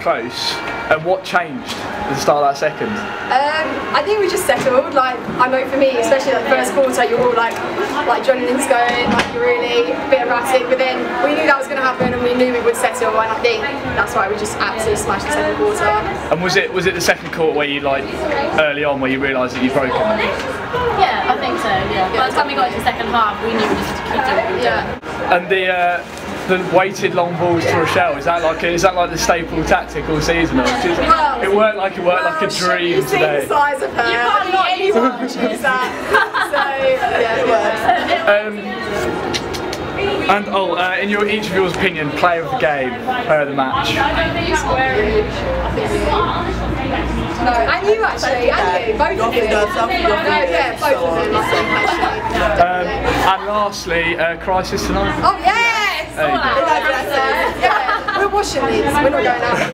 close. And what changed at the start of that second? Um, I think we just settled. Like I know for me, especially like first quarter, you're all like, like adrenaline's going, like you're really a bit erratic. But then we knew that was going to happen, and we knew we would settle. And I think that's why we just absolutely smashed the second quarter. And was it was it the second quarter where you like early on where you realised that you'd broken? Yeah, I think so. Yeah. By the time we got into the second half, we knew we just had to keep doing what we were doing. Yeah. And the uh, the weighted long balls to Rochelle is that like is that like the staple tactic all season? Or just, Well, it worked like it worked like a dream You've seen today. the size of her. You can't not anyone choose that. so yeah, it works. Um, and oh, uh, in your each of yours opinion, player of the game, player of the match. No, and you actually, and you, both of you. No, yeah, both of them. Actually. Um, and lastly, uh, crisis tonight. Oh yes! There you go. Yeah, washing these. We're not going out.